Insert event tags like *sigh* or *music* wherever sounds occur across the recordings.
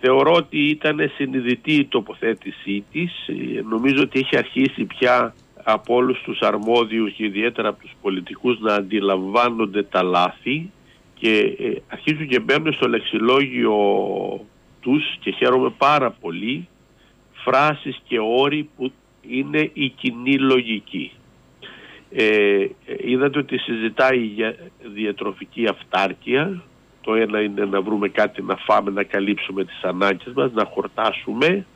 θεωρώ ότι ήταν συνειδητή η τοποθέτησή της. Ε, νομίζω ότι έχει αρχίσει πια από όλους τους αρμόδιους και ιδιαίτερα από τους πολιτικούς να αντιλαμβάνονται τα λάθη και ε, αρχίζουν και μπαίνουν στο λεξιλόγιο τους και χαίρομαι πάρα πολύ φράσεις και όροι που είναι η κοινή λογική. Ε, είδατε ότι συζητάει για διατροφική αυτάρκεια. Το ένα είναι να βρούμε κάτι να φάμε, να καλύψουμε τις ανάγκες μας, να χορτάσουμε.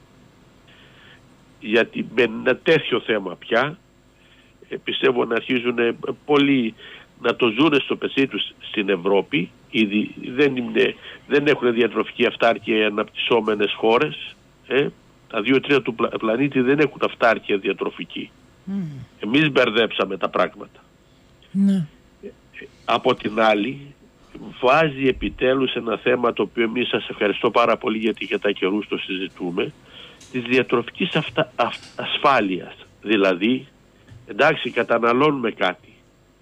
Γιατί με ένα τέτοιο θέμα πια ε, πιστεύω να αρχίζουν πολλοί να το ζουν στο πεσί τους στην Ευρώπη. Ήδη δεν, είναι, δεν έχουν διατροφική αυτάρκεια οι αναπτυσσόμενες χώρες. Ε, τα δύο τρία του πλανήτη δεν έχουν αυτάρκεια διατροφική. Mm. Εμείς μπερδέψαμε τα πράγματα. Ναι. Από την άλλη βάζει επιτέλους ένα θέμα το οποίο εμείς σας ευχαριστώ πάρα πολύ γιατί για τα καιρούς το συζητούμε της διατροφικής αυτα, ασφάλειας. Δηλαδή, εντάξει καταναλώνουμε κάτι.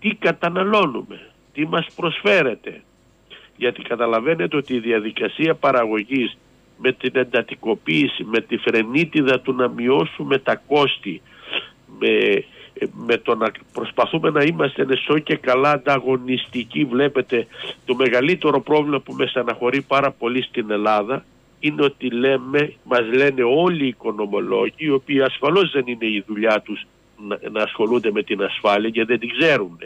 Τι καταναλώνουμε, τι μας προσφέρεται. Γιατί καταλαβαίνετε ότι η διαδικασία παραγωγής με την εντατικοποίηση, με τη φρενίτιδα του να μειώσουμε τα κόστη, με, με το να προσπαθούμε να είμαστε νεσό και καλά ανταγωνιστικοί βλέπετε το μεγαλύτερο πρόβλημα που με στεναχωρεί πάρα πολύ στην Ελλάδα είναι ότι λέμε, μας λένε όλοι οι οικονομολόγοι οι οποίοι ασφαλώς δεν είναι η δουλειά τους να, να ασχολούνται με την ασφάλεια και δεν την ξέρουν.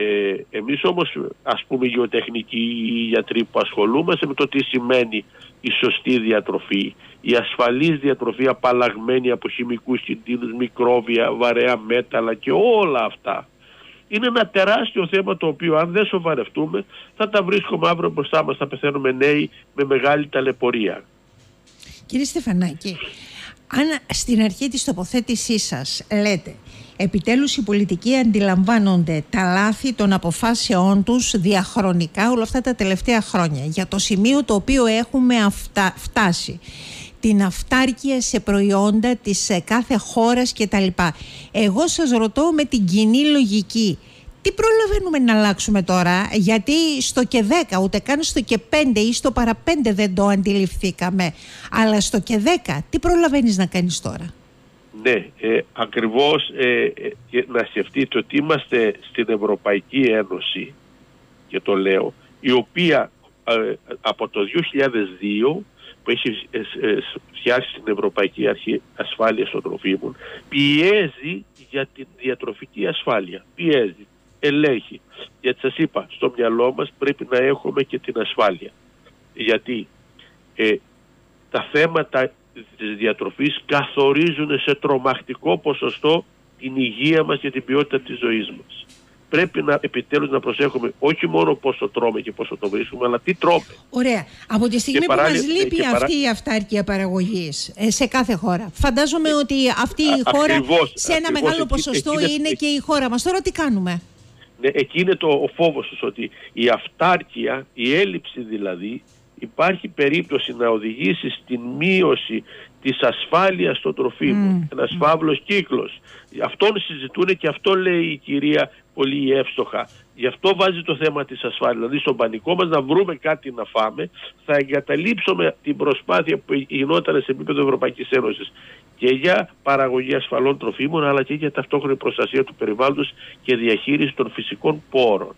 Ε, εμείς όμως ας πούμε γεωτεχνικοί ή γιατροί που ασχολούμαστε με το τι σημαίνει η σωστή διατροφή, η ασφαλής διατροφή απαλλαγμένη από χημικούς κινδύνους, μικρόβια, βαρέα μέταλλα και όλα αυτά. Είναι ένα τεράστιο θέμα το οποίο αν δεν σοβαρευτούμε θα τα βρίσκουμε αύριο μπροστά μας, θα πεθαίνουμε νέοι με μεγάλη ταλαιπωρία. Κύριε Στεφανάκη, αν στην αρχή της τοποθέτησής σας λέτε Επιτέλους οι πολιτικοί αντιλαμβάνονται τα λάθη των αποφάσεών τους διαχρονικά όλα αυτά τα τελευταία χρόνια για το σημείο το οποίο έχουμε φτάσει την αυτάρκεια σε προϊόντα της ε, κάθε χώρας κτλ. Εγώ σας ρωτώ με την κοινή λογική τι προλαβαίνουμε να αλλάξουμε τώρα, γιατί στο και 10, ούτε καν στο και 5 ή στο παρα 5 δεν το αντιληφθήκαμε, αλλά στο και 10, τι προλαβαίνεις να κάνεις τώρα; Ναι, ε, ακριβώς ε, ε, να σκεφτείτε ότι είμαστε στην Ευρωπαϊκή Ένωση και το λέω, η οποία ε, από το 2002 που έχει φτιάξει την Ευρωπαϊκή Αρχή Ασφάλειας των Τροφίμων πιέζει για τη διατροφική ασφάλεια. Πιέζει, ελέγχει. Γιατί σας είπα, στο μυαλό μας πρέπει να έχουμε και την ασφάλεια. Γιατί τα θέματα της διατροφής καθορίζουν σε τρομακτικό ποσοστό την υγεία μας και την ποιότητα της ζωής μας. Πρέπει να επιτέλους να προσέχουμε όχι μόνο πόσο τρώμε και πόσο το βρίσκουμε, αλλά τι τρώμε. Ωραία. Από τη στιγμή που μας λείπει αυτή η αυτάρκεια παραγωγής ε, σε κάθε χώρα. Φαντάζομαι ότι αυτή η χώρα ακριβώς, σε ένα μεγάλο ποσοστό είναι και η χώρα μας. Τώρα τι κάνουμε; Ναι, εκεί είναι το, ο φόβος ότι η αυτάρκεια, η έλλειψη δηλαδή, υπάρχει περίπτωση να οδηγήσεις στην μείωση της ασφάλειας των τροφίμων. Mm. Ένας φαύλος κύκλος. Αυτόν συζητούν και αυτό λέει η κυρία πολύ εύστοχα. Γι' αυτό βάζει το θέμα της ασφάλειας. Δηλαδή στον πανικό μας να βρούμε κάτι να φάμε, θα εγκαταλείψουμε την προσπάθεια που γινόταν σε επίπεδο Ευρωπαϊκής Ένωσης και για παραγωγή ασφαλών τροφίμων αλλά και για ταυτόχρονη προστασία του περιβάλλοντος και διαχείριση των φυσικών πόρων.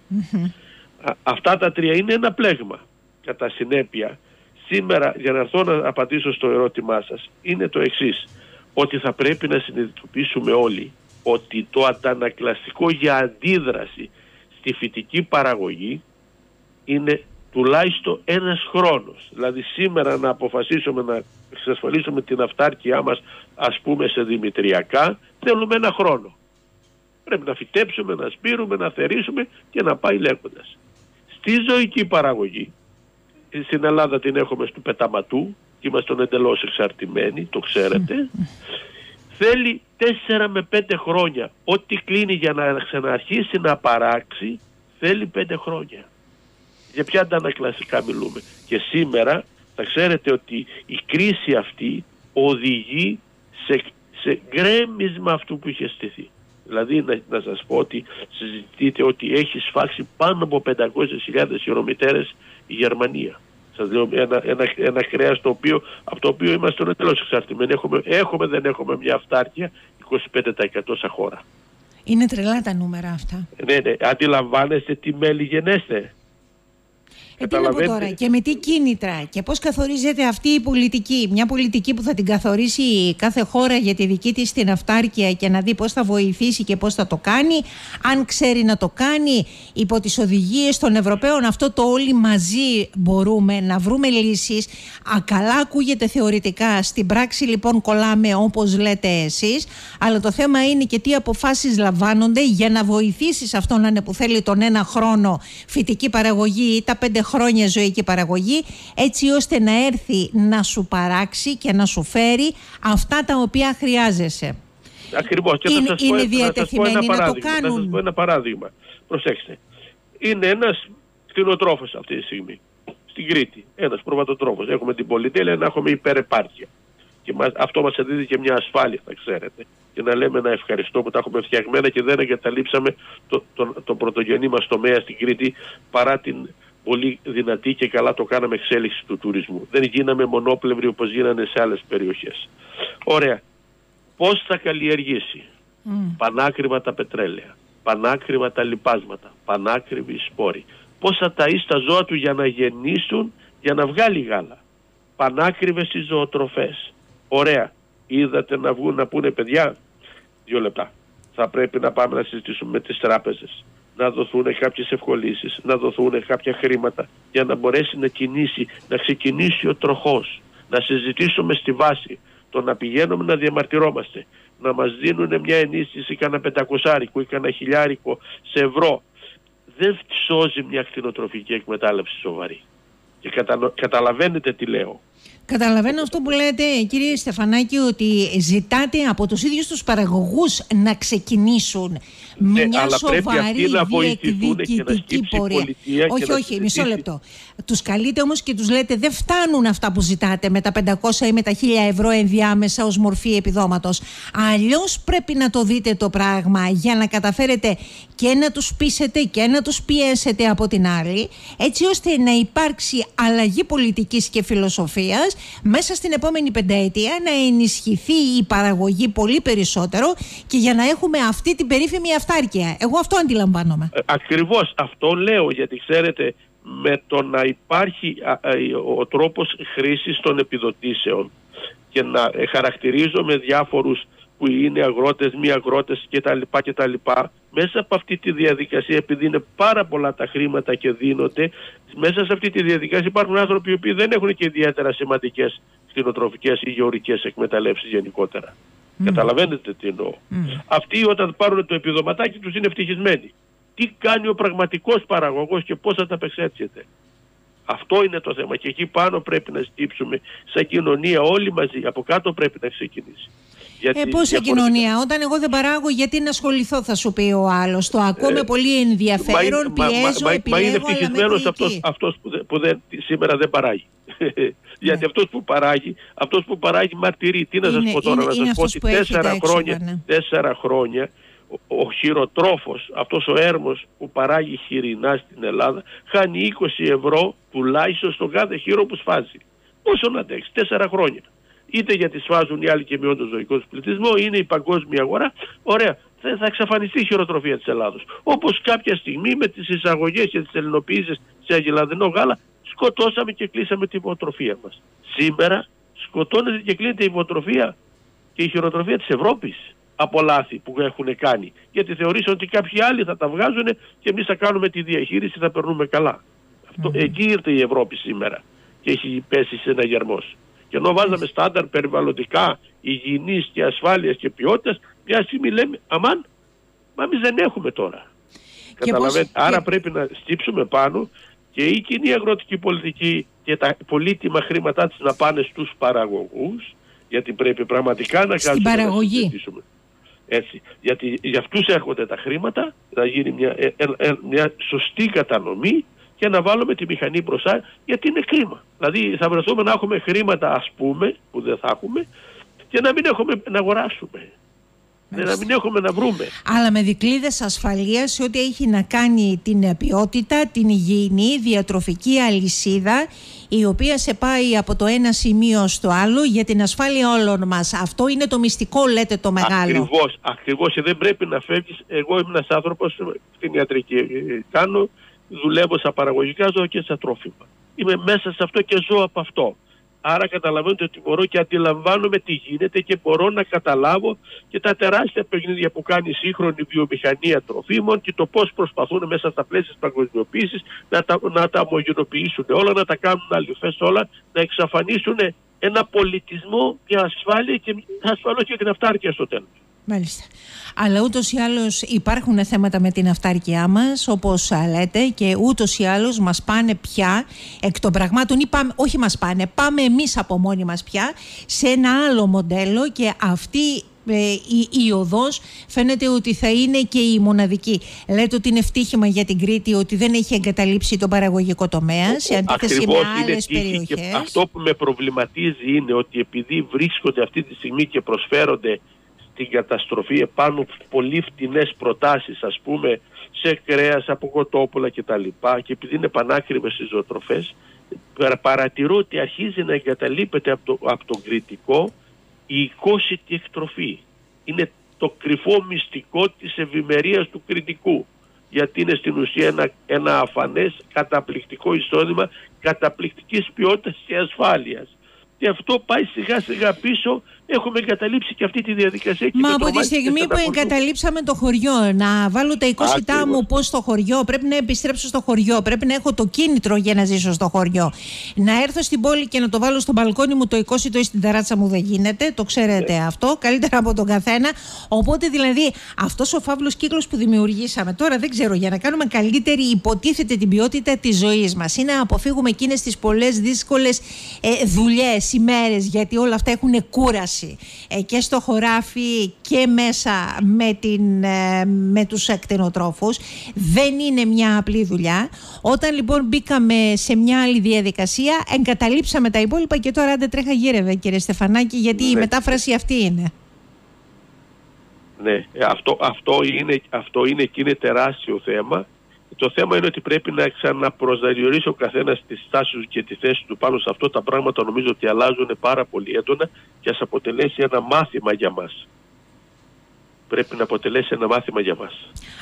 αυτά τα τρία είναι ένα πλέγμα κατά συνέπεια σήμερα για να έρθω να απαντήσω στο ερώτημά σας είναι το εξής ότι θα πρέπει να συνειδητοποιήσουμε όλοι ότι το αντανακλαστικό για αντίδραση στη φυτική παραγωγή είναι τουλάχιστον ένας χρόνος. Δηλαδή σήμερα να αποφασίσουμε να εξασφαλίσουμε την αυτάρκειά μας ας πούμε σε δημητριακά θέλουμε ένα χρόνο. Πρέπει να φυτέψουμε, να σπείρουμε, να θερήσουμε και να πάει λέγοντας. Στη ζωική παραγωγή στην Ελλάδα την έχουμε στο πεταματού και είμαστε εντελώς εξαρτημένοι, το ξέρετε. Θέλει 4 με 5 χρόνια. Ό,τι κλείνει για να ξαναρχίσει να παράξει θέλει 5 χρόνια. Για ποια αντανακλαστικά μιλούμε. Και σήμερα θα ξέρετε ότι η κρίση αυτή οδηγεί σε, σε γκρέμισμα αυτού που είχε στηθεί. Δηλαδή να, να σας πω ότι συζητείτε ότι έχει σφάξει πάνω από 500.000 χειρομητέρες η Γερμανία. Σας λέω ένα, ένα, ένα κρέα το οποίο, από το οποίο είμαστε εντελώς εξαρτημένοι. Έχουμε, έχουμε, δεν έχουμε μια αυτάρκεια 25% σαν χώρα. Είναι τρελά τα νούμερα αυτά. Ναι, ναι. Αντιλαμβάνεστε τι μέλη γενέστε. Ε, τι να πω τώρα, και με τι κίνητρα και πώς καθορίζεται αυτή η πολιτική. Μια πολιτική που θα την καθορίσει κάθε χώρα για τη δική της την αυτάρκεια και να δει πώς θα βοηθήσει και πώς θα το κάνει. Αν ξέρει να το κάνει υπό τις οδηγίες των Ευρωπαίων, αυτό το όλοι μαζί μπορούμε να βρούμε λύσεις. Ακαλά ακούγεται θεωρητικά, στην πράξη λοιπόν κολλάμε όπως λέτε εσείς, αλλά το θέμα είναι και τι αποφάσεις λαμβάνονται για να βοηθήσεις αυτόν που θέλει τον ένα χρόνο φυτική παραγωγή ή τα πέντε χρόνια ζωική παραγωγή έτσι ώστε να έρθει να σου παράξει και να σου φέρει αυτά τα οποία χρειάζεσαι. Ακριβώς. Και είναι, θα σας είναι πω, διατεθειμένοι να, το κάνουν. Θα σας πω ένα παράδειγμα. Προσέξτε. Είναι ένας κτηνοτρόφος αυτή τη στιγμή. Στην Κρήτη. Ένας προβατοτρόφος. Έχουμε την πολυτέλεια να έχουμε υπερεπάρκεια. Και αυτό μας δίδει και μια ασφάλεια, θα ξέρετε. Και να λέμε ένα ευχαριστώ που τα έχουμε φτιαγμένα και δεν εγκαταλείψαμε το, το, το πρωτογενή μας τομέα στην Κρήτη παρά την πολύ δυνατή και καλά το κάναμε εξέλιξη του τουρισμού. Δεν γίναμε μονόπλευροι όπως γίνανε σε άλλες περιοχές. Ωραία. Πώς θα καλλιεργήσει; Mm. πανάκριβα τα πετρέλαια, πανάκριβα τα λιπάσματα, πανάκριβοι σπόροι. Πώς θα ταΐσει τα ζώα του για να γεννήσουν, για να βγάλει γάλα; Πανάκριβες οι ζωοτροφές. Ωραία. Είδατε να βγουν να πούνε παιδιά, δύο λεπτά. Θα πρέπει να πάμε να συζητήσουμε με τις τράπεζες να δοθούν κάποιες ευκολύσεις, να δοθούν κάποια χρήματα για να μπορέσει να κινήσει, να ξεκινήσει ο τροχός, να συζητήσουμε στη βάση, το να πηγαίνουμε να διαμαρτυρόμαστε, να μας δίνουν μια ενίσχυση κανένα πεντακοσάρικο ή κανένα χιλιάρικο σε ευρώ. Δεν σώζει μια κτηνοτροφική εκμετάλλευση σοβαρή. Και καταλαβαίνετε τι λέω. Καταλαβαίνω αυτό που λέτε κύριε Στεφανάκη ότι ζητάτε από τους ίδιους τους παραγωγούς να ξεκινήσουν ναι, μια αλλά σοβαρή διεκδικητική πορεία. Όχι, όχι, μισό λεπτό. Τους καλείτε όμως και τους λέτε δεν φτάνουν αυτά που ζητάτε με τα 500 ή με τα 1000 ευρώ ενδιάμεσα ως μορφή επιδόματος. Αλλιώς πρέπει να το δείτε το πράγμα για να καταφέρετε και να τους πείσετε και να τους πιέσετε από την άλλη έτσι ώστε να υπάρξει αλλαγή πολιτικής και φιλοσοφίας μέσα στην επόμενη πενταετία να ενισχυθεί η παραγωγή πολύ περισσότερο και για να έχουμε αυτή την περίφημη αυτάρκεια. Εγώ αυτό αντιλαμβάνομαι. Ε, ακριβώς αυτό λέω γιατί ξέρετε με το να υπάρχει ο τρόπος χρήσης των επιδοτήσεων και να ε, χαρακτηρίζομαι διάφορους που είναι αγρότες, μη αγρότες κτλ. Μέσα από αυτή τη διαδικασία, επειδή είναι πάρα πολλά τα χρήματα και δίνονται, μέσα σε αυτή τη διαδικασία υπάρχουν άνθρωποι οι οποίοι δεν έχουν και ιδιαίτερα σημαντικές κτηνοτροφικές ή γεωρικέ εκμεταλλεύσεις γενικότερα. Mm. Καταλαβαίνετε τι εννοώ. Mm. Αυτοί όταν πάρουν το επιδοματάκι τους είναι ευτυχισμένοι. Τι κάνει ο πραγματικός παραγωγός και πώς θα τα απεξέλθετε; Αυτό είναι το θέμα και εκεί πάνω πρέπει να στύψουμε σαν κοινωνία όλοι μαζί. Από κάτω πρέπει να ξεκινήσει. Γιατί ε, πόσα κοινωνία. Όταν εγώ δεν παράγω, γιατί να ασχοληθώ, θα σου πει ο άλλος. Το ακούω με πολύ ενδιαφέρον, μα, πιέζω, μα, επιλέγω, μα είναι ευτυχισμένο αυτό που, που δεν, σήμερα δεν παράγει. *laughs* Γιατί ναι. αυτός που παράγει, αυτός που παράγει μαρτυρεί. Τι να σας πω τώρα, να σας πω ότι τέσσερα χρόνια, ναι. τέσσερα χρόνια ο, ο χειροτρόφος, αυτός ο έρμος που παράγει χοιρινά στην Ελλάδα, χάνει 20 ευρώ τουλάχιστον στον κάθε χείρο που σφάζει. Πόσο να αντέξει, τέσσερα χρόνια είτε γιατί σφάζουν οι άλλοι και μειώνουν τον ζωικός του πληθυσμός, είναι η παγκόσμια αγορά. Ωραία, θα, θα εξαφανιστεί η χειροτροφία της Ελλάδος. Όπως κάποια στιγμή με τις εισαγωγές και τις ελληνοποιήσεις σε αγελαδινό γάλα σκοτώσαμε και κλείσαμε την υποτροφία μας. Σήμερα σκοτώνεται και κλείνεται η υποτροφία και η χειροτροφία της Ευρώπης από λάθη που έχουν κάνει. Γιατί θεωρήσαν ότι κάποιοι άλλοι θα τα βγάζουν και εμείς θα κάνουμε τη διαχείριση, θα περνούμε καλά. Αυτό, εκεί ήρθε η Ευρώπη σήμερα και έχει πέσει σε ένα γερμός. Και ενώ βάζαμε στάνταρ περιβαλλοντικά, υγιεινής και ασφάλειας και ποιότητας, μια στιγμή λέμε, αμάν, μα εμείς δεν έχουμε τώρα. Καταλαβαίνετε. Άρα πρέπει να στύψουμε πάνω και η κοινή αγροτική πολιτική και τα πολύτιμα χρήματά της να πάνε στους παραγωγούς, γιατί πρέπει πραγματικά να κάνουμε παραγωγή. Να έτσι. Γιατί για αυτούς έρχονται τα χρήματα, να γίνει μια, ε, ε, ε, μια σωστή κατανομή και να βάλουμε τη μηχανή μπροστά γιατί είναι κρίμα. Δηλαδή θα βρεθούμε να έχουμε χρήματα ας πούμε που δεν θα έχουμε και να μην έχουμε να αγοράσουμε. Ναι, να μην έχουμε να βρούμε. Αλλά με δικλείδες ασφαλείας σε ό,τι έχει να κάνει την ποιότητα, την υγιεινή, διατροφική αλυσίδα η οποία σε πάει από το ένα σημείο στο άλλο για την ασφάλεια όλων μας. Αυτό είναι το μυστικό λέτε το μεγάλο. Ακριβώς, ακριβώς δεν πρέπει να φεύγεις. Εγώ είμαι ένας άνθρωπος στην ιατρική κάνω, δουλεύω στα παραγωγικά ζώα και στα τρόφιμα. Είμαι μέσα σε αυτό και ζω από αυτό. Άρα καταλαβαίνετε ότι μπορώ και αντιλαμβάνομαι τι γίνεται και μπορώ να καταλάβω και τα τεράστια παιχνίδια που κάνει η σύγχρονη βιομηχανία τροφίμων και το πώς προσπαθούν μέσα στα πλαίσια της παγκοσμιοποίησης να τα, να τα ομογενοποιήσουν όλα, να τα κάνουν αληθές όλα, να εξαφανίσουν ένα πολιτισμό, μια ασφάλεια και ασφαλώς και την αυτάρκεια στο τέλος. Μάλιστα. Αλλά ούτως ή άλλως υπάρχουν θέματα με την αυτάρκειά μας, όπως λέτε, και ούτως ή άλλως μας πάνε πια εκ των πραγμάτων, ή πάμε, όχι μας πάνε, πάμε εμείς από μόνοι μας πια σε ένα άλλο μοντέλο και αυτή ε, η, η οδός φαίνεται ότι θα είναι και η μοναδική. Λέτε ότι είναι ευτύχημα για την Κρήτη ότι δεν έχει εγκαταλείψει τον παραγωγικό τομέα σε αντίθεση με άλλες περιοχές. αυτό που με προβληματίζει είναι ότι επειδή βρίσκονται αυτή τη στιγμή και προσφέρονται την καταστροφή επάνω πολύ φτηνές προτάσεις ας πούμε σε κρέας από κοτόπουλα και τα λοιπά και επειδή είναι πανάκριβες οι ζωοτροφές παρατηρώ ότι αρχίζει να εγκαταλείπεται από, το, από τον κριτικό η οικόσιτη εκτροφή. Είναι το κρυφό μυστικό της ευημερίας του κριτικού γιατί είναι στην ουσία ένα, ένα αφανές καταπληκτικό εισόδημα καταπληκτικής ποιότητας και ασφάλειας. Και αυτό πάει σιγά σιγά πίσω έχουμε εγκαταλείψει και αυτή τη διαδικασία. Μα από τη στιγμή που εγκαταλείψαμε το χωριό, να βάλω τα 20 μου πώς στο χωριό, πρέπει να επιστρέψω στο χωριό, πρέπει να έχω το κίνητρο για να ζήσω στο χωριό. Να έρθω στην πόλη και να το βάλω στο μπαλκόνι μου το 20 το στην ταράτσα μου δεν γίνεται, το ξέρετε ναι. αυτό, καλύτερα από τον καθένα. Οπότε δηλαδή αυτός ο φαύλος κύκλος που δημιουργήσαμε τώρα, δεν ξέρω, για να κάνουμε καλύτερη υποτίθεται την ποιότητα της ζωής μας ή να αποφύγουμε εκείνες τις πολλές δύσκολες ε, δουλειές, ημέρες, γιατί όλα αυτά έχουν κούραση ε, και στο χωράφι και μέσα με, την, ε, με τους ακτινοτρόφους. Δεν είναι μια απλή δουλειά. Όταν λοιπόν μπήκαμε σε μια άλλη διαδικασία εγκαταλείψαμε τα υπόλοιπα και τώρα δεν τρέχα γύρευε κύριε Στεφανάκη γιατί η ναι. μετάφραση αυτή είναι. Ναι, αυτό, αυτό, είναι, αυτό είναι και είναι τεράστιο θέμα το θέμα είναι ότι πρέπει να ξαναπροσδιορίσει ο καθένας τη στάση του και τη θέση του πάνω σε αυτό. Τα πράγματα νομίζω ότι αλλάζουν πάρα πολύ έντονα και ας αποτελέσει ένα μάθημα για μας πρέπει να αποτελέσει ένα μάθημα για μας.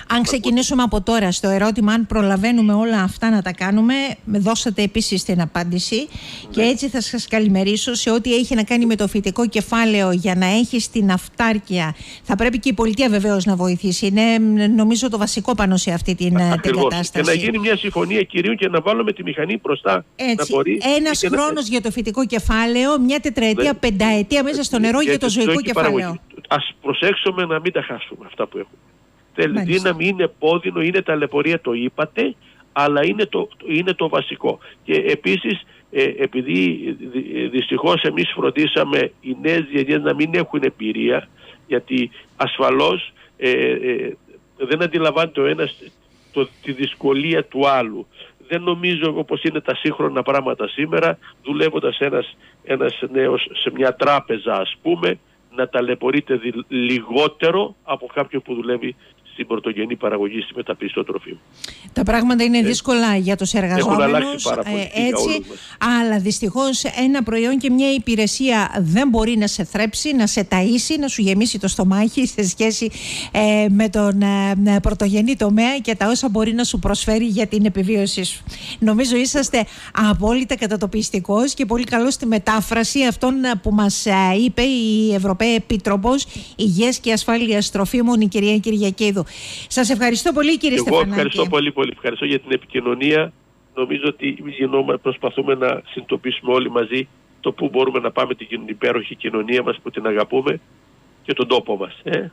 Αν ξεκινήσουμε από τώρα στο ερώτημα αν προλαβαίνουμε όλα αυτά να τα κάνουμε, με δώσατε επίσης την απάντηση και ναι. έτσι θα σας καλημερίσω σε ό,τι έχει να κάνει με το φυτικό κεφάλαιο για να έχεις την αυτάρκεια. Θα πρέπει και η πολιτεία βεβαίως να βοηθήσει. Είναι νομίζω το βασικό πάνω σε αυτή την, ε, την κατάσταση. Και να γίνει μια συμφωνία κυρίων και να βάλουμε τη μηχανή μπροστά. Έτσι. Ένας χρόνος για το φυτικό κεφάλαιο, μια τετραετία, ναι. πενταετία μέσα στο νερό για, το ζωικό κεφάλαιο ας προσέξουμε να μην τα χάσουμε αυτά που έχουμε. Θέλει δύναμη, είναι πόδινο, είναι ταλαιπωρία, το είπατε, αλλά είναι το, είναι το βασικό. Και επίσης, ε, επειδή δυστυχώς εμείς φροντίσαμε οι νέες γενιές να μην έχουν εμπειρία, γιατί ασφαλώς ε, ε, δεν αντιλαμβάνεται ο ένας το, τη δυσκολία του άλλου. Δεν νομίζω όπως είναι τα σύγχρονα πράγματα σήμερα, δουλεύοντας ένας, ένας νέος σε μια τράπεζα ας πούμε, να ταλαιπωρείται λιγότερο από κάποιον που δουλεύει στην πρωτογενή παραγωγή στη μεταποίηση των τροφίμων. Τα πράγματα είναι ε, δύσκολα για τους εργαζόμενους, ε, έτσι, αλλά δυστυχώς ένα προϊόν και μια υπηρεσία δεν μπορεί να σε θρέψει, να σε ταΐσει, να σου γεμίσει το στομάχι σε σχέση ε, με τον ε, πρωτογενή τομέα και τα όσα μπορεί να σου προσφέρει για την επιβίωσή σου. Νομίζω είσαστε απόλυτα κατατοπιστικός και πολύ καλός στη μετάφραση αυτών που μας είπε η Ευρωπαία Επίτροπος Υγείας και Ασφάλειας Τροφίμων, η κυρία Κυριακίδου. Σας ευχαριστώ πολύ, κύριε Στεφανάκη. Εγώ ευχαριστώ πολύ, πολύ. Ευχαριστώ για την επικοινωνία. Νομίζω ότι προσπαθούμε να συνειδητοποιήσουμε όλοι μαζί το πού μπορούμε να πάμε την υπέροχη κοινωνία μας που την αγαπούμε και τον τόπο μας. Ε.